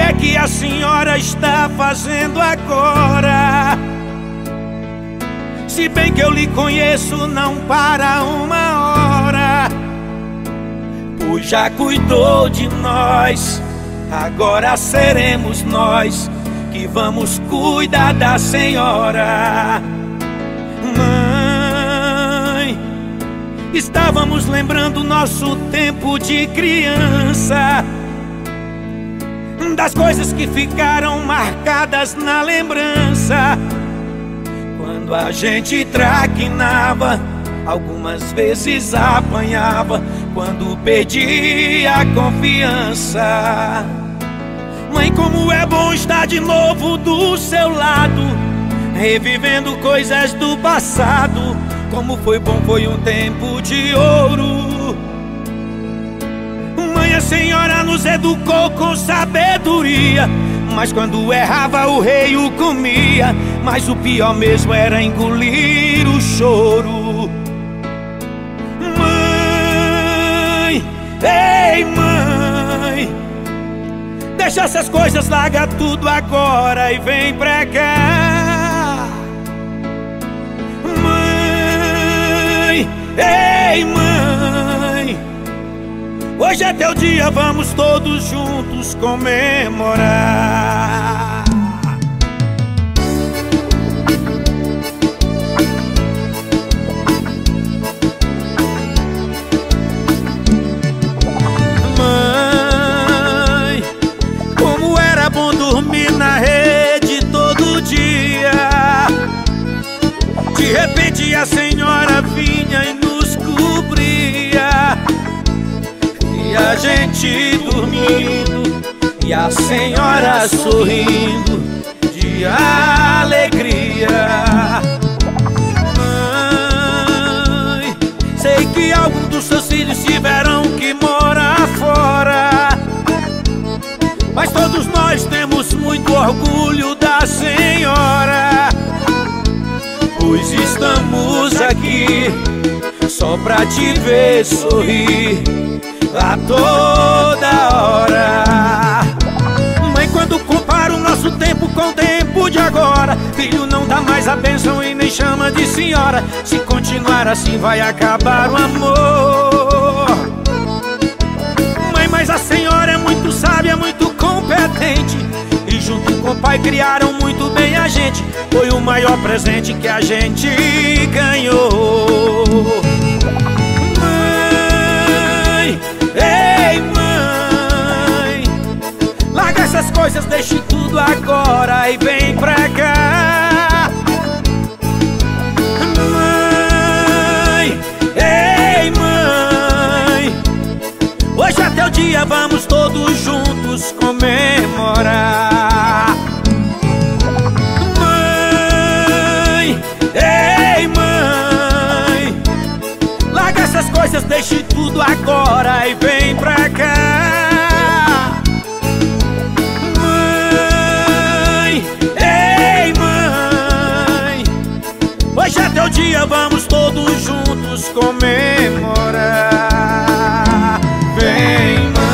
é que a senhora está fazendo agora? Se bem que eu lhe conheço, não para uma hora. Pois já cuidou de nós, agora seremos nós que vamos cuidar da senhora. Mãe, estávamos lembrando nosso tempo de criança das coisas que ficaram marcadas na lembrança. Quando a gente traquinava, algumas vezes apanhava, quando perdia a confiança. Mãe, como é bom estar de novo do seu lado, revivendo coisas do passado. Como foi bom, foi um tempo de ouro. Senhora nos educou com sabedoria. Mas quando errava, o rei o comia. Mas o pior mesmo era engolir o choro. Mãe, ei, mãe. Deixa essas coisas, larga tudo agora e vem cá. Mãe, ei, mãe. Hoje é teu dia, vamos todos juntos comemorar. Gente dormindo e a senhora sorrindo de alegria. Mãe, sei que alguns dos seus filhos tiveram que morar fora. Mas todos nós temos muito orgulho da senhora. Pois estamos aqui só pra te ver sorrir a toda hora. Mãe, quando compara o nosso tempo com o tempo de agora, filho não dá mais a bênção e nem chama de senhora. Se continuar assim, vai acabar o amor. Mãe, mas a senhora é muito sábia, muito competente. E junto com o pai criaram muito bem a gente. Foi o maior presente que a gente ganhou. Hoje é teu dia, vamos todos juntos comemorar. Mãe, ei mãe, larga essas coisas, deixe tudo agora e vem pra cá. Mãe, ei mãe, hoje é teu dia, vamos todos juntos comemorar. dreamer